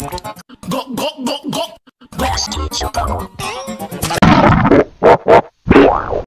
Go, go, go, go. Best teacher.